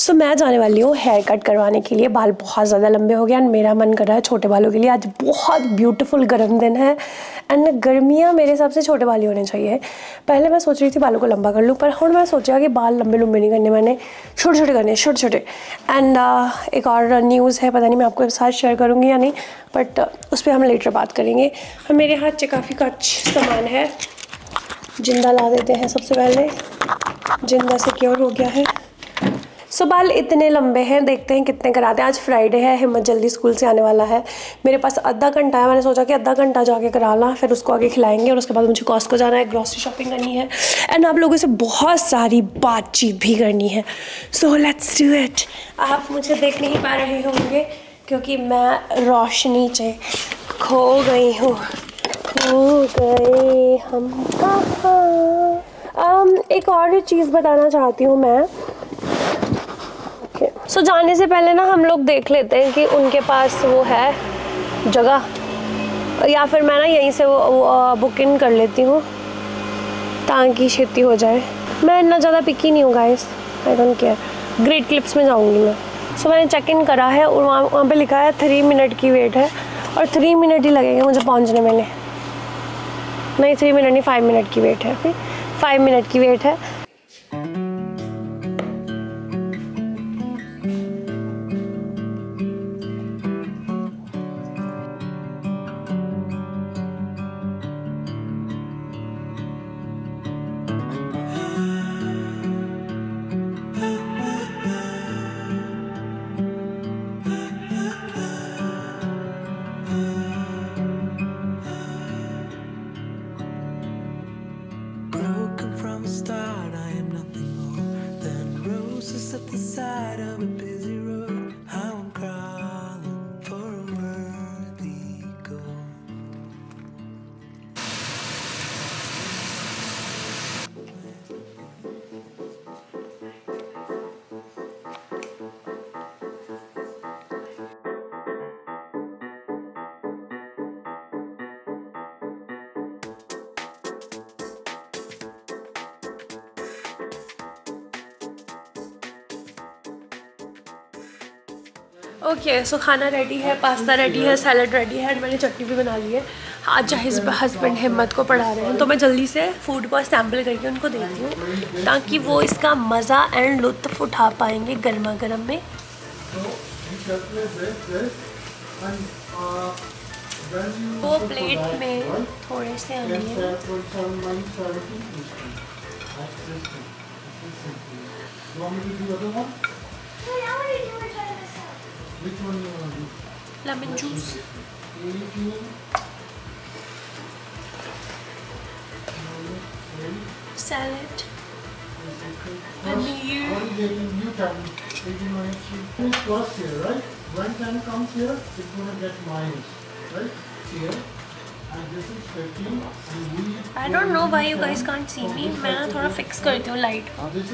सो so, मैं जाने वाली हूँ हेयर कट करवाने के लिए। बाल बहुत ज़्यादा लंबे हो गए एंड मेरा मन कर रहा है छोटे बालों के लिए। आज बहुत ब्यूटीफुल गर्म दिन है एंड गर्मियाँ मेरे हिसाब से छोटे बाल ही होने चाहिए। पहले मैं सोच रही थी बालों को लंबा कर लूँ पर हूँ मैं सोचा कि बाल लंबे लंबे नहीं करने मैंने छोटे छोटे करने छोटे छोटे एंड एक और न्यूज़ है पता नहीं मैं आपको साथ शेयर करूँगी या नहीं बट uh, उस पर हम लेटर बात करेंगे। और मेरे हाथ से काफ़ी कुछ सामान है। ज़िंदा ला देते हैं सबसे पहले। ज़िंदा सिक्योर हो गया है। सो बाल इतने लंबे हैं, देखते हैं कितने कराते हैं। आज फ्राइडे है, हिम्मत जल्दी स्कूल से आने वाला है। मेरे पास आधा घंटा है, मैंने सोचा कि आधा घंटा जाके करा ला, फिर उसको आगे खिलाएँगे और उसके बाद मुझे कॉस्को जाना है ग्रॉसरी शॉपिंग करनी है। एंड आप लोगों से बहुत सारी बातचीत भी करनी है। सो लेट्स डू इट आप मुझे देख नहीं पा रहे होंगे, क्योंकि मैं रोशनी से खो गई हूँ। खो गए हम कहाँ? एक और चीज़ बताना चाहती हूँ मैं। सो so, जाने से पहले ना हम लोग देख लेते हैं कि उनके पास वो है जगह। या फिर मैं ना यहीं से वो, वो बुक इन कर लेती हूँ ताकि छेती हो जाए। मैं इतना ज़्यादा पिकी नहीं हूँ guys I don't care Great Clips में जाऊँगी मैं। सो so, मैंने चेक इन करा है और वहाँ वहाँ पर लिखा है थ्री मिनट की वेट है और थ्री मिनट ही लगेंगे मुझे पहुँचने में। नहीं थ्री मिनट नहीं फाइव मिनट की वेट है। फाइव मिनट की वेट है। ओके सो खाना रेडी है पास्ता रेडी है सैलड रेडी है एंड मैंने चटनी भी बना ली है। आज हस्बैंड हिम्मत को पढ़ा रहे हैं तो मैं जल्दी से फ़ूड को सैंपल करके उनको देती हूँ, ताकि वो इसका मज़ा एंड लुत्फ उठा पाएँगे गर्मा गर्म में। वो प्लेट में थोड़े से हैं। Which one you want to do? Lemon juice. Salad. Paneer. What is getting new time? 18 minus 3. It's plus here, right? When 10 comes here, it's going to get minus, right? Here. I don't know why you guys can't see me. मैं ना थोड़ा fix करती हूँ light. This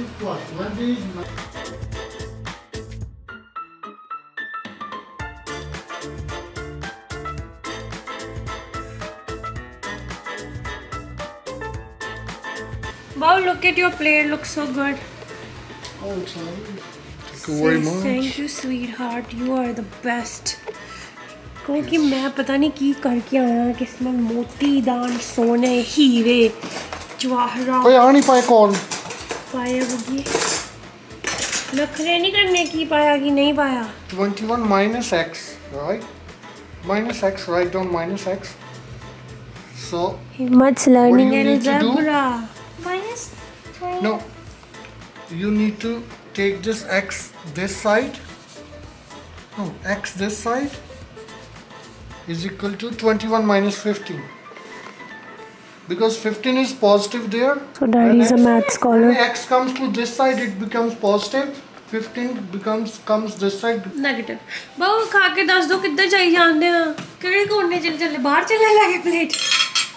Look at your plate. Looks so good. Oh, sorry. Thank you. Thank you, sweetheart. You are the best. क्योंकि मैं पता नहीं की करके आया किसमें मोती दान सोने हीरे जवाहरात कोई आ नहीं पाए कौन पाया होगी नखरे नहीं करने की पाया कि नहीं पाया 21 minus x right minus x write down minus x so much learning algebra Minus 20. No. You need to take this x this side. No, x this side is equal to 21 minus 15 because 15 is positive there. So daddy is a math scholar. When x comes to this side, it becomes positive. 15 becomes comes this side. Negative. ਬਾਉ ਖਾ ਕੇ ਦੱਸ ਦੋ ਕਿੱਧਰ ਜਾਈ Kya ਆ ਕਿਹੜੇ ਕੋਨੇ ਚਲੇ Bar ਬਾਹਰ ਚੱਲੇ ਲੈ ਕੇ ਪਲੇਟ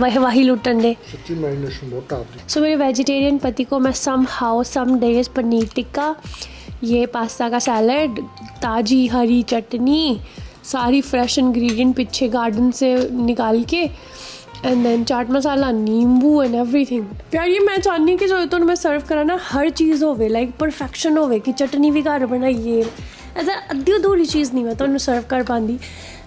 वह वही लुटन। दे सो मेरे वेजिटेरियन पति को मैं somehow some days paneer tikka ये पास्ता का सैलड ताजी हरी चटनी सारी फ्रेश इंग्रेडिएंट पीछे गार्डन से निकाल के एंड देन चाट मसाला नींबू एंड एवरीथिंग प्यार ये मैं चाहनी कि जो तो मैं सर्व करा ना हर चीज़ होवे लाइक परफेक्शन होवे कि चटनी भी घर बनाइए ऐसा अद्धी अधूरी चीज़ नहीं मैं तो सर्व कर पाती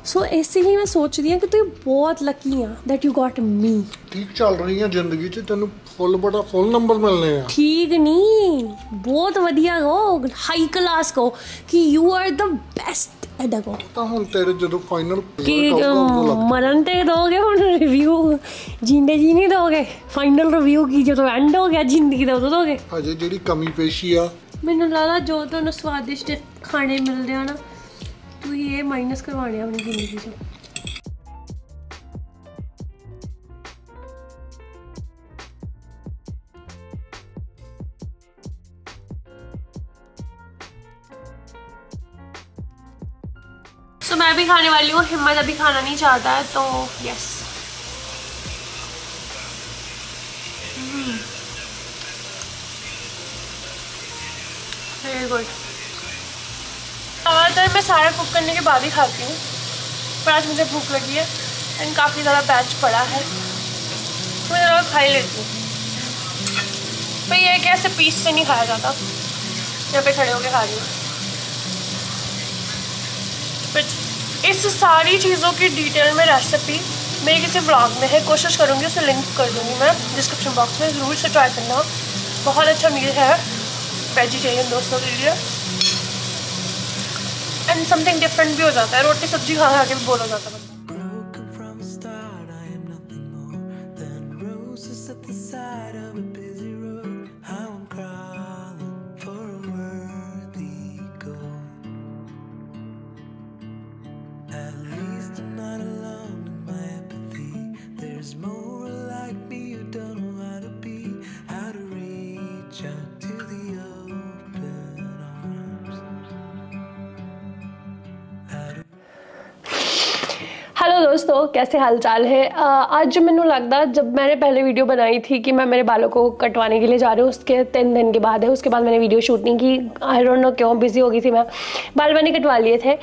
ਸੋ ਇਸੇ ਲਈ ਮੈਂ ਸੋਚਦੀ ਹਾਂ ਕਿ ਤੂੰ ਬਹੁਤ ਲੱਕੀ ਆ ਥੈਟ ਯੂ ਗਾਟ ਮੀ ਠੀਕ ਚੱਲ ਰਹੀ ਹੈ ਜ਼ਿੰਦਗੀ 'ਚ ਤੈਨੂੰ ਫੁੱਲ ਬੜਾ ਫੁੱਲ ਨੰਬਰ ਮਿਲਨੇ ਆ ਠੀਕ ਨਹੀਂ ਬਹੁਤ ਵਧੀਆ ਗੋ ਹਾਈ ਕਲਾਸ ਕੋ ਕਿ ਯੂ ਆਰ ਦ ਬੈਸਟ ਐਡਾ ਤਾਂ ਹੁਣ ਤੇਰੇ ਜਦੋਂ ਫਾਈਨਲ ਕਿ ਮਰਨ ਤੇ ਦੋਗੇ ਹੁਣ ਰਿਵਿਊ ਜਿੰਦੇ ਜੀ ਨਹੀਂ ਦੋਗੇ ਫਾਈਨਲ ਰਿਵਿਊ ਕੀ ਜਦੋਂ ਐਂਡ ਹੋ ਗਿਆ ਜ਼ਿੰਦਗੀ ਦਾ ਉਦੋਂ ਦੋਗੇ ਹਜੇ ਜਿਹੜੀ ਕਮੀ ਪੇਸ਼ੀ ਆ ਮੈਨੂੰ ਲੱਗਦਾ ਜੋ ਤੁਹਾਨੂੰ ਸਵਾਦਿਸ਼ਟ ਖਾਣੇ ਮਿਲਦੇ ਆ ਨਾ ਤੁਸੀਂ ਇਹ ਮਾਈਨਸ ਕਰਵਾਉਣੇ ਆ ਆਪਣੀ ਜ਼ਿੰਦਗੀ ਚੋਂ सो मैं भी खाने वाली हूँ हिम्मत अभी खाना नहीं चाहता है तो यस वेरी गुड ज़्यादातर मैं सारा कुक करने के बाद ही खाती हूँ। पर आज मुझे भूख लगी है एंड काफ़ी ज़्यादा बैच पड़ा है। तो मैं ज़रा खा ही लेती हूँ। पर ये है कि ऐसे पीस से नहीं खाया जाता। यहाँ पे खड़े होके खा रही हूँ। इस सारी चीज़ों की डिटेल में रेसिपी मेरे किसी ब्लॉग में है। कोशिश करूँगी उसे लिंक कर दूँगी मैं। डिस्क्रिप्शन बॉक्स में ज़रूर से ट्राई करना। बहुत अच्छा मील है। वेजिटेरियन दोस्तों के लिए। एंड समथिंग डिफरेंट भी हो जाता है रोटी सब्ज़ी खा खा के भी बोल हो जाता है बंदा Broken from the start, I am nothing more than roses at the side of a busy road. How I'm crawling for a worthy goal. At least I'm not alone in my apathy. There's more like me who don't know how to be, how to reach out to hello दोस्तों कैसे हालचाल है? अ, आज मैंने लगता जब मैंने पहले वीडियो बनाई थी कि मैं मेरे बालों को कटवाने के लिए जा रही हूँ उसके तीन दिन के बाद है उसके बाद मैंने वीडियो शूट नहीं की। आई डोंट नो क्यों बिज़ी हो गई थी मैं। बाल मैंने कटवा लिए थे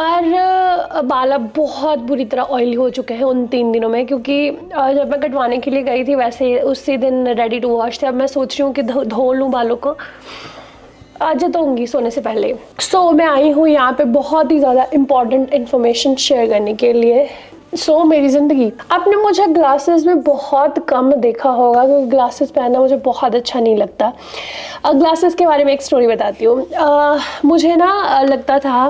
पर बाल अब बहुत बुरी तरह ऑयली हो चुके हैं उन तीन दिनों में क्योंकि जब मैं कटवाने के लिए गई थी वैसे उसी दिन रेडी टू वॉश थे। अब मैं सोच रही हूँ कि धो लूँ बालों को। आज धोंगी सोने से पहले। सो so, मैं आई हूँ यहाँ पे बहुत ही ज़्यादा इंपॉर्टेंट इन्फॉर्मेशन शेयर करने के लिए। सो so, मेरी ज़िंदगी। आपने मुझे ग्लासेस में बहुत कम देखा होगा क्योंकि ग्लासेस पहनना मुझे बहुत अच्छा नहीं लगता। ग्लासेस के बारे में एक स्टोरी बताती हूँ। मुझे ना लगता था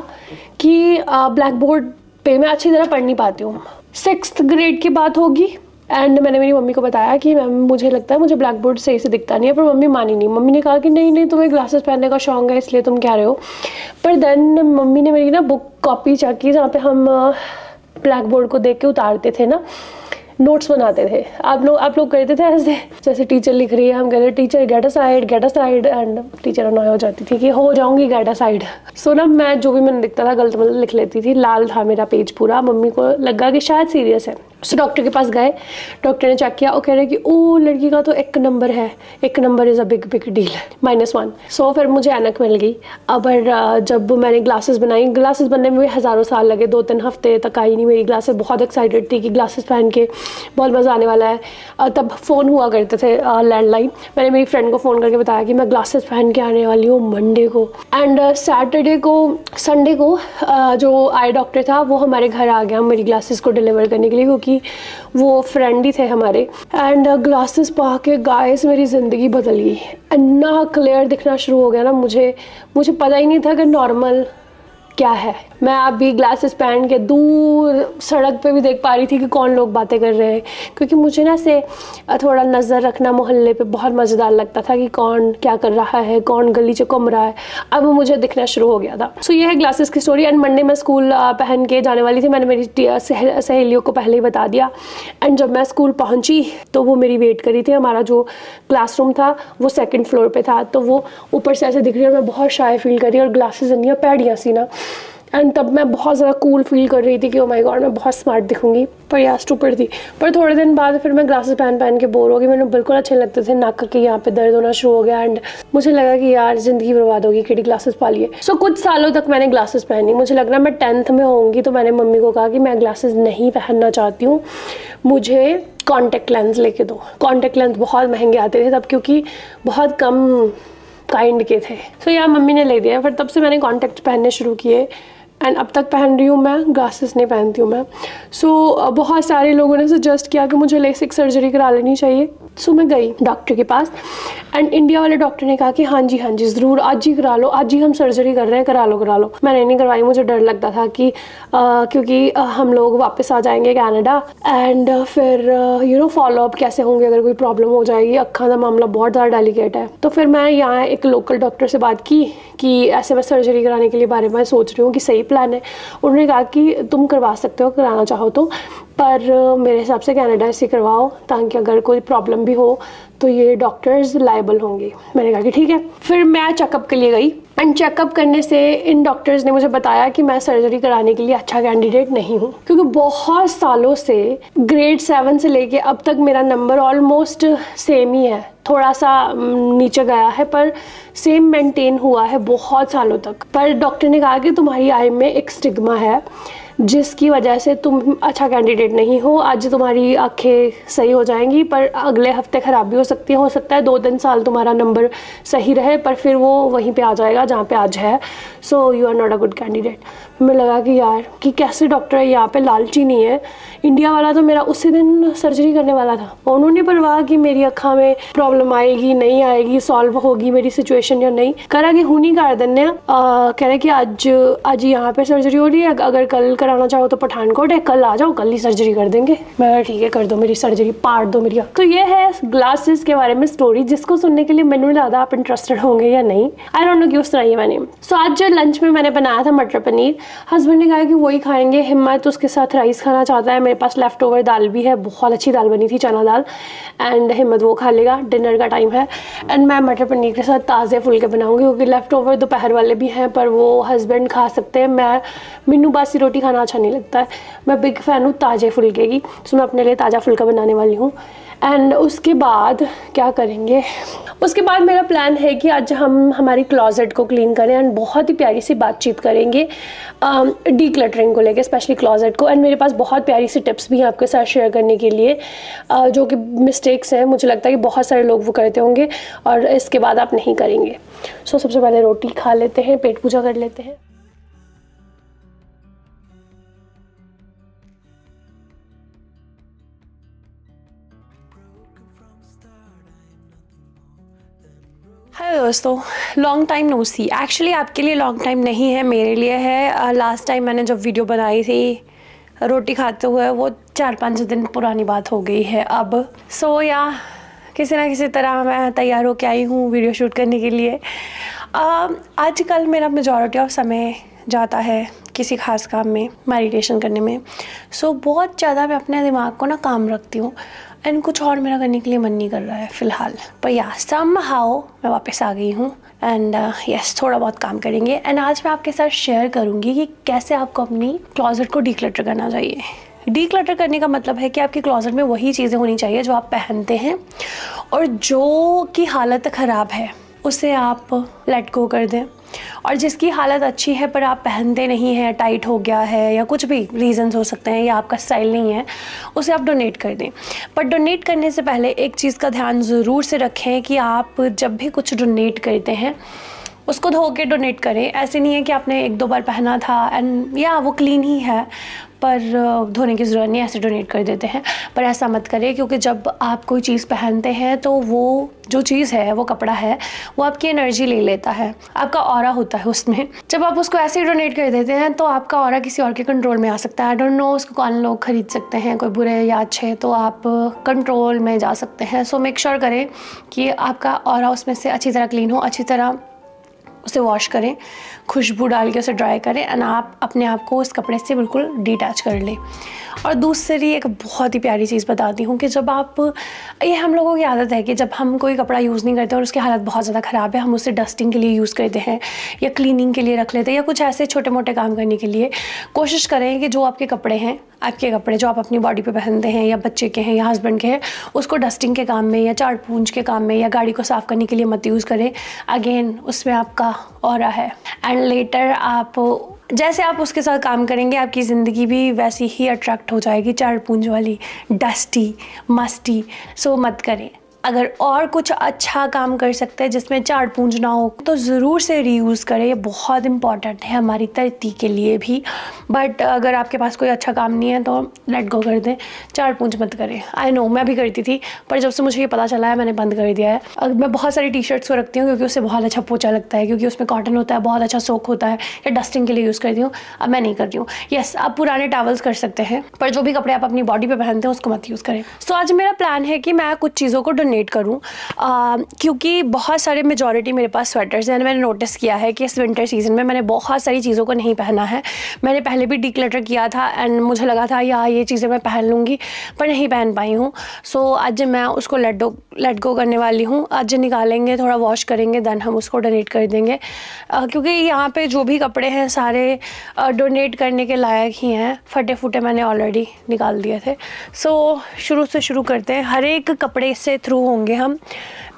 कि ब्लैक बोर्ड पे मैं अच्छी तरह पढ़ नहीं पाती हूँ। सिक्स ग्रेड की बात होगी। एंड मैंने मेरी मम्मी को बताया कि मैम, मुझे लगता है मुझे ब्लैक बोर्ड सही से दिखता नहीं है, पर मम्मी मानी नहीं। मम्मी ने कहा कि नहीं नहीं, तुम्हें ग्लासेस पहनने का शौक है, इसलिए तुम कह रहे हो। पर देन मम्मी ने मेरी ना बुक कॉपी चेक की, जहाँ पे हम ब्लैक बोर्ड को देख के उतारते थे ना। नोट्स बनाते थे। आप लोग आप लोग करते थे ऐसे? जैसे टीचर लिख रही है, हम कहते teacher get aside get aside and teacher annoy हो जाती थी कि, हो जाऊँगी गेट अ साइड सो ना मैं जो भी मैंने दिखता था, गलत मतलब लिख लेती थी। लाल था मेरा पेज पूरा। मम्मी को लगा कि शायद सीरियस है। सो डॉक्टर के पास गए। डॉक्टर ने चेक किया। और कह रहे कि ओ लड़की का तो एक नंबर है। एक number is a big big deal minus one so फिर मुझे एनक मिल गई। अब जब मैंने ग्लासेस बनाई ग्लासेस बनने में हज़ारों साल लगे। दो तीन हफ़्ते तक आई नहीं मेरी ग्लासेस बहुत एक्साइटेड थी कि ग्लासेस पहन के बहुत मज़ा आने वाला है। तब फ़ोन हुआ करते थे लैंडलाइन मैंने मेरी फ्रेंड को फ़ोन करके बताया कि मैं ग्लासेस पहन के आने वाली हूँ मंडे को। एंड सैटरडे को संडे को जो आई डॉक्टर था, वो हमारे घर आ गया मेरी ग्लासेस को डिलीवर करने के लिए, क्योंकि वो फ्रेंड ही थे हमारे। एंड ग्लासेस पा के गाइस मेरी ज़िंदगी बदल गई। इतना क्लियर दिखना शुरू हो गया ना, मुझे मुझे पता ही नहीं था कि नॉर्मल क्या है? मैं अभी ग्लासेस पहन के दूर सड़क पे भी देख पा रही थी कि कौन लोग बातें कर रहे हैं। क्योंकि मुझे ना से थोड़ा नज़र रखना मोहल्ले पे बहुत मज़ेदार लगता था कि कौन क्या कर रहा है कौन गली से घूम रहा है। अब मुझे दिखना शुरू हो गया था। सो so, ये है ग्लासेस की स्टोरी एंड मंडे में स्कूल पहन के जाने वाली थी। मैंने मेरी सहेलियों को पहले ही बता दिया। एंड जब मैं स्कूल पहुँची तो वो मेरी वेट करी थी। हमारा जो क्लासरूम था वो सेकेंड फ्लोर पर था। तो वो ऊपर से ऐसे दिख रही और मैं बहुत शाय फील करी और ग्लासेस इनिया पैड़ियाँ सी ना। एंड तब मैं बहुत ज़्यादा कूल फील कर रही थी कि ओ माय गॉड मैं बहुत स्मार्ट दिखूँगी। पर यार स्टूपिड थी। पर थोड़े दिन बाद फिर मैं ग्लासेस पहन पहन के बोर हो गई मैंने बिल्कुल अच्छे लगते थे। नाक के यहाँ पे दर्द होना शुरू हो गया एंड मुझे लगा कि यार ज़िंदगी बर्बाद होगी। किडी ग्लासेस पा लिए। सो so, कुछ सालों तक मैंने ग्लासेस पहनी। मुझे लग रहा मैं टेंथ में होंगी तो मैंने मम्मी को कहा कि मैं ग्लासेस नहीं पहनना चाहती हूँ। मुझे कॉन्टेक्ट लेंस लेके दो। कॉन्टेक्ट लेंस बहुत महँगे आते थे तब क्योंकि बहुत कम काइंड के थे। सो so, यार मम्मी ने ले दिया फिर तब से मैंने कॉन्टेक्ट पहनने शुरू किए। एंड अब तक पहन रही हूँ मैं ग्लासेस नहीं पहनती हूँ मैं। सो so, बहुत सारे लोगों ने सजेस्ट किया कि मुझे लेसिक सर्जरी करा लेनी चाहिए। सो so, मैं गई डॉक्टर के पास। एंड इंडिया वाले डॉक्टर ने कहा कि हाँ जी हाँ जी ज़रूर आज ही करा लो आज ही हम सर्जरी कर रहे हैं करा लो करा लो। मैंने नहीं करवाई मुझे डर लगता था कि आ, क्योंकि आ, हम लोग वापस आ जाएँगे कैनेडा एंड फिर यू नो फॉलो अप कैसे होंगे अगर कोई प्रॉब्लम हो जाएगी अक्खा का मामला बहुत ज़्यादा डेलीकेट है। तो फिर मैं यहाँ एक लोकल डॉक्टर से बात की कि ऐसे मैं सर्जरी कराने के लिए बारे में सोच रही हूँ कि सही प्लान है। उन्होंने कहा कि तुम करवा सकते हो, कराना चाहो तो पर मेरे हिसाब से कैनेडा से करवाओ ताकि अगर कोई प्रॉब्लम भी हो तो ये डॉक्टर्स लाइबल होंगे। मैंने कहा कि ठीक है, फिर मैं चेकअप के लिए गई। एंड चेकअप करने से इन डॉक्टर्स ने मुझे बताया कि मैं सर्जरी कराने के लिए अच्छा कैंडिडेट नहीं हूँ। क्योंकि बहुत सालों से ग्रेड सेवन से लेके अब तक मेरा नंबर ऑलमोस्ट सेम ही है। थोड़ा सा नीचे गया है, पर सेम मेंटेन हुआ है बहुत सालों तक। पर डॉक्टर ने कहा कि तुम्हारी आई में एक स्टिग्मा है। जिसकी वजह से तुम अच्छा कैंडिडेट नहीं हो। आज तुम्हारी आँखें सही हो जाएँगी, पर अगले हफ़्ते ख़राब भी हो सकती है। हो सकता है दो तीन साल तुम्हारा नंबर सही रहे, पर फिर वो वहीं पे आ जाएगा जहाँ पे आज है। So you are not a good candidate हमें लगा कि यार, कि कैसे डॉक्टर है, यहाँ पे लालची नहीं है। इंडिया वाला तो मेरा उसी दिन सर्जरी करने वाला था। उन्होंने परवाह कि मेरी अखा में प्रॉब्लम आएगी, नहीं आएगी सॉल्व होगी मेरी सिचुएशन या नहीं। करा कि हूँ कर देने कह रहे कि आज आज यहाँ पे सर्जरी हो रही है। अगर कल कराना चाहो तो पठानकोट है। कल आ जाओ, कल ही सर्जरी कर देंगे। मैं ठीक है, कर दो मेरी सर्जरी पार दो मेरी तो ये है ग्लासेस के बारे में स्टोरी जिसको सुनने के लिए मैंने लगा आप इंटरेस्टेड होंगे या नहीं। आई डोंट नो क्यों सुनाई है मैंने। सो आज जो लंच में मैंने बनाया था मटर पनीर हस्बैंड ने कहा कि वही खाएँगे। हिम्मत उसके साथ राइस खाना चाहता है। मेरे पास लेफ़्ट ओवर दाल भी है। बहुत अच्छी दाल बनी थी, चना दाल। एंड हिम्मत वो खा लेगा। डिनर का टाइम है। एंड मैं मटर पनीर के साथ ताज़े फुलके बनाऊँगी क्योंकि लेफ़्ट ओवर दोपहर वाले भी हैं, पर वो हस्बैंड खा सकते हैं। मैं मीनू बासी रोटी खाना अच्छा नहीं लगता है। मैं बिग फ़ैन हूँ ताज़े फुलके की। सो मैं अपने लिए ताज़ा फुल्का बनाने वाली हूँ। एंड उसके बाद क्या करेंगे? उसके बाद मेरा प्लान है कि आज हम हमारी क्लॉजेट को क्लीन करें एंड बहुत ही प्यारी सी बातचीत करेंगे डी क्लटरिंग को लेकर स्पेशली क्लॉजेट को. एंड मेरे पास बहुत प्यारी सी टिप्स भी हैं आपके साथ शेयर करने के लिए uh, जो कि मिस्टेक्स हैं. मुझे लगता है कि बहुत सारे लोग वो करते होंगे और इसके बाद आप नहीं करेंगे. सो so, सबसे पहले रोटी खा लेते हैं पेट पूजा कर लेते हैं। हेलो दोस्तों long time no see actually आपके लिए लॉन्ग टाइम नहीं है मेरे लिए है। लास्ट टाइम मैंने जब वीडियो बनाई थी रोटी खाते हुए वो चार पाँच दिन पुरानी बात हो गई है अब। सो so, या किसी ना किसी तरह मैं तैयार होकर आई हूँ वीडियो शूट करने के लिए। Uh, आजकल मेरा मेजॉरिटी ऑफ़ समय जाता है किसी खास काम में मेडिटेशन करने में। सो so, बहुत ज़्यादा मैं अपने दिमाग को ना काम रखती हूँ। एंड कुछ और मेरा करने के लिए मन नहीं कर रहा है फ़िलहाल। पर या सम हाउ मैं वापस आ गई हूँ। एंड यस uh, थोड़ा बहुत काम करेंगे। एंड आज मैं आपके साथ शेयर करूँगी कि कैसे आपको अपनी क्लॉजेट को डिक्लटर करना चाहिए। डी करने का मतलब है कि आपके क्लॉजेट में वही चीज़ें होनी चाहिए जो आप पहनते हैं और जो की हालत ख़राब है। उसे आप लेट गो कर दें। और जिसकी हालत अच्छी है, पर आप पहनते नहीं हैं टाइट हो गया है, या कुछ भी रीजंस हो सकते हैं, या आपका स्टाइल नहीं है, उसे आप डोनेट कर दें। पर डोनेट करने से पहले एक चीज़ का ध्यान ज़रूर से रखें कि आप जब भी कुछ डोनेट करते हैं उसको धो के डोनेट करें। ऐसे नहीं है कि आपने एक दो बार पहना था एंड या वो क्लीन ही है, पर धोने की ज़रूरत नहीं, ऐसे डोनेट कर देते हैं। पर ऐसा मत करें, क्योंकि जब आप कोई चीज़ पहनते हैं तो वो जो चीज़ है, वो कपड़ा है, वो आपकी एनर्जी ले लेता है। आपका और होता है उसमें। जब आप उसको ऐसे ही डोनेट कर देते हैं तो आपका और किसी और के कंट्रोल में आ सकता है। आई डोंट नो उसको कौन लोग खरीद सकते हैं, कोई बुरे या अच्छे तो आप कंट्रोल में जा सकते हैं। सो मेक श्योर करें कि आपका और उसमें से अच्छी तरह क्लीन हो, अच्छी तरह उसे वॉश करें। खुशबू डाल के उसे ड्राई करें एंड आप अपने आप को उस कपड़े से बिल्कुल डिटैच कर लें। और दूसरी एक बहुत ही प्यारी चीज़ बताती हूँ कि जब आप, ये हम लोगों की आदत है कि जब हम कोई कपड़ा यूज़ नहीं करते और उसकी हालत बहुत ज़्यादा ख़राब है, हम उसे डस्टिंग के लिए यूज़ करते हैं या क्लीनिंग के लिए रख लेते हैं या कुछ ऐसे छोटे मोटे काम करने के लिए कोशिश करें कि जो आपके कपड़े हैं, आपके कपड़े जो आप अपनी बॉडी पे पहनते हैं या बच्चे के हैं या हस्बैंड के हैं, उसको डस्टिंग के काम में या झाड़ पूंज के काम में या गाड़ी को साफ़ करने के लिए मत यूज़ करें। अगेन उसमें आपका और है। एंड लेटर आप, जैसे आप उसके साथ काम करेंगे, आपकी ज़िंदगी भी वैसी ही अट्रैक्ट हो जाएगी, चार पूंज वाली डस्टी मस्टी सो मत करें। अगर और कुछ अच्छा काम कर सकते हैं जिसमें चार पूंज ना हो तो ज़रूर से रीयूज़ करें। ये बहुत इंपॉर्टेंट है हमारी तरक्की के लिए भी। बट अगर आपके पास कोई अच्छा काम नहीं है तो लेट गो कर दें। चार पूंज मत करें। आई नो मैं भी करती थी, पर जब से मुझे ये पता चला है, मैंने बंद कर दिया है। अब मैं बहुत सारी टी शर्ट्स को रखती हूँ, क्योंकि उससे बहुत अच्छा पोचा लगता है, क्योंकि उसमें कॉटन होता है, बहुत अच्छा सोख होता है, या डस्टिंग के लिए यूज़ करती हूँ। अब मैं नहीं करती हूँ। यस आप पुराने टावल्स कर सकते हैं, पर जो भी कपड़े आप अपनी बॉडी पर पहनते हैं, उसको मत यूज़ करें। सो आज मेरा प्लान है कि मैं कुछ चीज़ों को डोनेट करूँ। क्योंकि बहुत सारे मेजॉरिटी मेरे पास स्वेटर्स हैं मैंने नोटिस किया है कि इस विंटर सीज़न में मैंने बहुत सारी चीज़ों को नहीं पहना है। मैंने पहले भी डिक्लटर किया था एंड मुझे लगा था या ये चीज़ें मैं पहन लूँगी पर नहीं पहन पाई हूँ। सो so, आज मैं उसको लेट डो लेट गो करने वाली हूँ। आज निकालेंगे थोड़ा वॉश करेंगे देन हम उसको डोनेट कर देंगे। अ, क्योंकि यहाँ पे जो भी कपड़े हैं सारे डोनेट करने के लायक ही हैं। फटे फूटे मैंने ऑलरेडी निकाल दिए थे। सो so, शुरू से शुरू करते हैं। हर एक कपड़े से थ्रू होंगे हम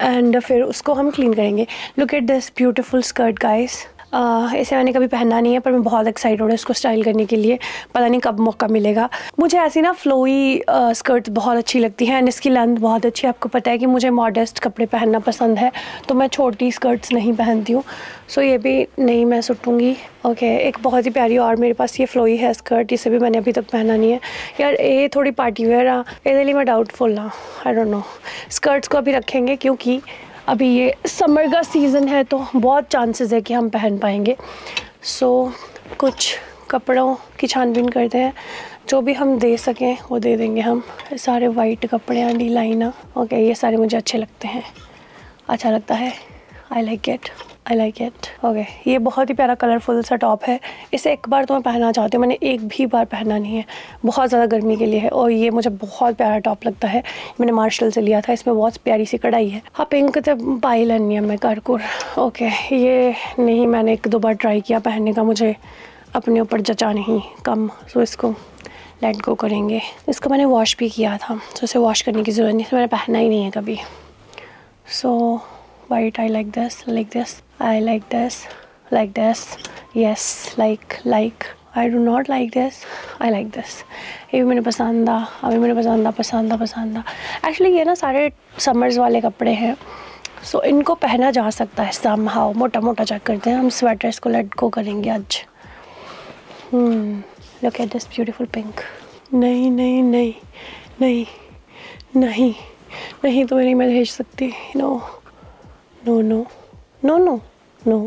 एंड फिर उसको हम क्लीन करेंगे। Look at this beautiful skirt guys इसे मैंने कभी पहना नहीं है पर मैं बहुत एक्साइटेड हूँ इसको स्टाइल करने के लिए। पता नहीं कब मौका मिलेगा। मुझे ऐसी ना फ्लोई स्कर्ट बहुत अच्छी लगती हैं एंड इसकी लेंथ बहुत अच्छी है। आपको पता है कि मुझे मॉडस्ट कपड़े पहनना पसंद है तो मैं छोटी स्कर्ट्स नहीं पहनती हूँ। सो ये भी नहीं मैं सुटूँगी। ओके okay, एक बहुत ही प्यारी और मेरे पास ये फ्लोई है स्कर्ट इसे भी मैंने अभी तक पहना नहीं है। यार ये थोड़ी पार्टी वेयर आ। ये मैं डाउटफुल हाँ आई डोंट नो स्कर्ट्स को अभी रखेंगे क्योंकि अभी ये समर का सीज़न है तो बहुत चांसेस है कि हम पहन पाएँगे। सो so, कुछ कपड़ों की छानबीन करते हैं। जो भी हम दे सकें वो दे देंगे हम। सारे वाइट कपड़े हैं डी लाइना ओके ये सारे मुझे अच्छे लगते हैं। अच्छा लगता है। I like it I like it okay ये बहुत ही प्यारा कलरफुल सा टॉप है। इसे एक बार तो मैं पहनना चाहती हूँ। मैंने एक भी बार पहना नहीं है। बहुत ज़्यादा गर्मी के लिए है और ये मुझे बहुत प्यारा टॉप लगता है। मैंने मार्शल से लिया था। इसमें बहुत प्यारी सी कढ़ाई है। हाँ पिंक तो पाई लेनी है मैं कारकुर ओके ये नहीं मैंने एक दो बार ट्राई किया पहनने का। मुझे अपने ऊपर जचा नहीं। कम। सो इसको लेट गो करेंगे। इसको मैंने वॉश भी किया था। तो इसे वॉश करने की ज़रूरत नहीं। मैंने पहना ही नहीं है कभी। So white I like this like this. I like this like this yes like like. I do not like this i like this. ये भी मैंने पसंद आ अभी मैंने पसंद आ पसंद आ पसंद आ. एक्चुअली ये ना सारे समर्स वाले कपड़े हैं सो so, इनको पहना जा सकता है सम हाउ मोटा मोटा चेक करते हैं हम स्वेटर्स को लेट गो करेंगे आज. Look at this beautiful pink नहीं नहीं नहीं नहीं नहीं नहीं तो नहीं मैं भेज सकती no no no no no no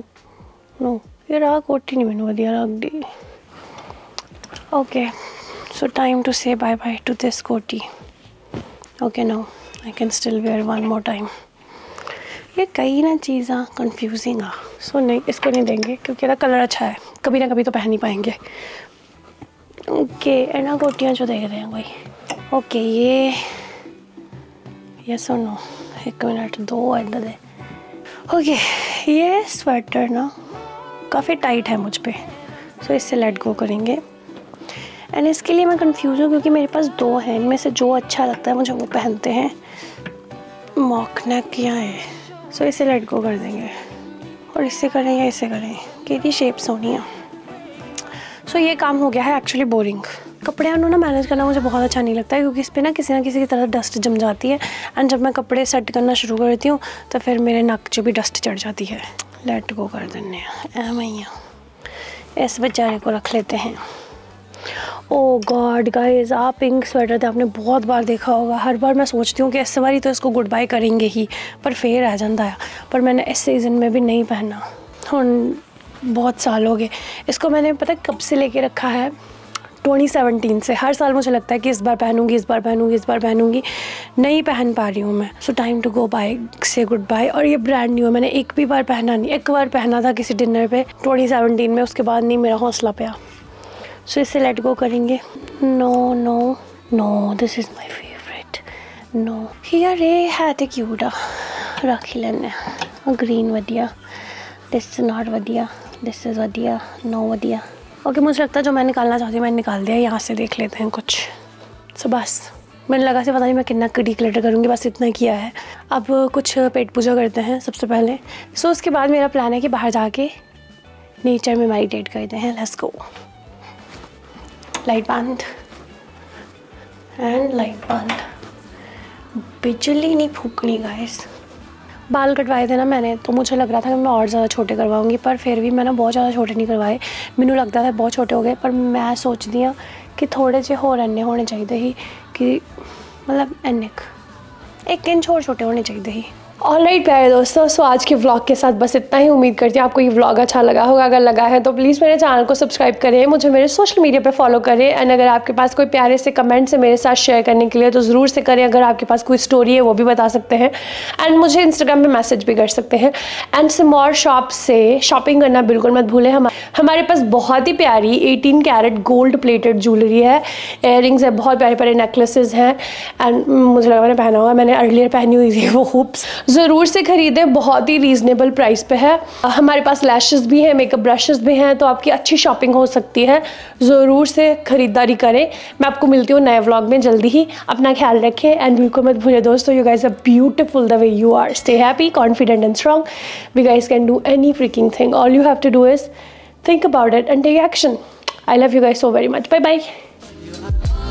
no यार आ कोटी नहीं मैंने वधिया लगती okay so time to say bye bye to this कोटी okay no I can still wear one more time ये कई ना चीज़ां कंफ्यूजिंग आ सो नहीं इसको नहीं देंगे क्योंकि ਇਹਦਾ कलर अच्छा है कभी ना कभी तो पहन ही पाएंगे ओके ਇਹਨਾਂ ਕੋਟੀਆਂ ਚੋਂ ਦੇਖਦੇ ਹਾਂ ਕੋਈ ਓਕੇ ये ये सुनो एक मिनट दो इधर दे ओके ये स्वेटर ना काफ़ी टाइट है मुझ पर सो इससे लेट गो करेंगे। एंड इसके लिए मैं कंफ्यूज हूँ क्योंकि मेरे पास दो हैं इनमें से जो अच्छा लगता है मुझे वो पहनते हैं। मॉक नेक है? सो so, इसे लेट गो कर देंगे। और इससे करें या इसे करें? कि शेप्स होनी है। सो so, ये काम हो गया है एक्चुअली बोरिंग कपड़े उन्होंने ना मैनेज करना मुझे बहुत अच्छा नहीं लगता है, क्योंकि इस पर ना किसी ना किसी की तरह डस्ट जम जाती है। एंड जब मैं कपड़े सेट करना शुरू करती हूँ तो फिर मेरे नक च भी डस्ट चढ़ जाती है। लेट गो कर देने एम ही इस बेचारे को रख लेते हैं। ओ गॉड गाइस आप पिंक स्वेटर तो आपने बहुत बार देखा होगा। हर बार मैं सोचती हूँ कि इस बारी तो इसको गुड बाय करेंगे ही, पर फिर आ जाता है। पर मैंने इस सीज़न में भी नहीं पहना। हम बहुत साल हो गए। इसको मैंने पता कब से लेके रखा है? 2017 से। हर साल मुझे लगता है कि इस बार पहनूँगी, इस बार पहनूँगी, इस बार पहनूँगी। नहीं पहन पा रही हूँ मैं। So time to go bye say goodbye और ये ब्रांड न्यू है। मैंने एक भी बार पहना नहीं, एक बार पहना था किसी डिनर पे। 2017 में उसके बाद नहीं मेरा हौसला पाया। सो इसे लेट गो करेंगे। No no no this is my favourite no यार ये है तो रख ही लेने। ग्रीन वधिया दिस इज़ नॉट वधिया दिस इज़ वधिया नो वधिया ओके मुझे लगता है जो मैं निकालना चाहती हूँ, मैंने निकाल दिया यहाँ से देख लेते हैं कुछ। सो बस, मैंने लगा से पता नहीं मैं कितना डिक्लेटर करूँगी, बस इतना किया है। अब कुछ पेट पूजा करते हैं सबसे पहले। सो उसके बाद मेरा प्लान है कि बाहर जाके नेचर में मेडिटेट करते हैं। लेट्स गो लाइट बंद। एंड लाइट बंद। बिजली नहीं फूकनी गाइस बाल कटवाए थे ना मैंने तो मुझे लग रहा था कि मैं और ज़्यादा छोटे करवाऊँगी, पर फिर भी मैंने बहुत ज़्यादा छोटे नहीं करवाए। मैनू लगता था बहुत छोटे हो गए, पर मैं सोचती हाँ कि थोड़े जे होर इन्ने होने चाहिए ही, कि मतलब इन्ने एक इंच और छोटे होने चाहिए ही। ऑल राइट प्यारे दोस्तों सो आज के व्लॉग के साथ बस इतना ही उम्मीद करती हूँ आपको ये व्लॉग अच्छा लगा होगा। अगर लगा है तो प्लीज़ मेरे चैनल को सब्सक्राइब करें, मुझे मेरे सोशल मीडिया पर फॉलो करें। एंड अगर आपके पास कोई प्यारे से कमेंट्स है मेरे साथ शेयर करने के लिए तो ज़रूर से करें। अगर आपके पास कोई स्टोरी है, वो भी बता सकते हैं। एंड मुझे इंस्टाग्राम पर मैसेज भी कर सकते हैं। एंड सिमोर शॉप से शॉपिंग करना बिल्कुल मत भूलें। हम, हमारे पास बहुत ही प्यारी eighteen carat gold plated jewellery है। इयर है, बहुत प्यारे प्यारे नेकलेसेस हैं। एंड मुझे लगा मैंने पहना हुआ मैंने अर्लियर पहनी हुई थी, वो हुप्स ज़रूर से खरीदें, बहुत ही रीज़नेबल प्राइस पे है। हमारे पास लैशेस भी हैं मेकअप ब्रशेस भी हैं तो आपकी अच्छी शॉपिंग हो सकती है। ज़रूर से ख़रीदारी करें। मैं आपको मिलती हूँ नए व्लॉग में जल्दी ही। अपना ख्याल रखें एंड बिल्कुल मत भूलें दोस्तों you guys a beautiful the way you are stay happy confident and strong we guys can do any freaking thing all you have to do is think about it and take action. I love you guys so very much. Bye bye.